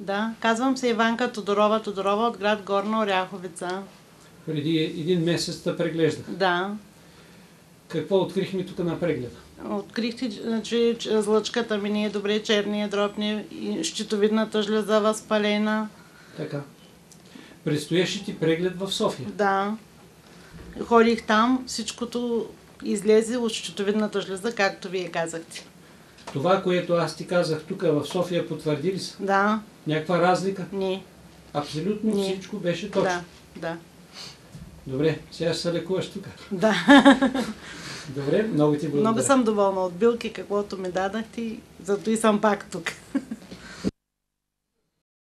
Да, казвам се Иванка Тодорова Тодорова от град Горна Оряховица. Преди един месец те преглеждах. Да. Какво открихме тук на прегледа? Открихте, че, че злъчката ми не е добре, черния дроб не и щитовидната жлеза възпалена. Така. Предстоеше ти преглед в София. Да. Ходих там, всичкото излезе от щитовидната жлеза, както вие казахте. Това, което аз ти казах тук в София, потвърди ли са? Да, Някаква разлика? не, Абсолютно Не. всичко беше точно. да, да, Добре, сега ще се лекуваш тук. да. Добре, много ти благодаря. Много съм доволна от билки, каквото ми дадахте, зато и съм пак тук.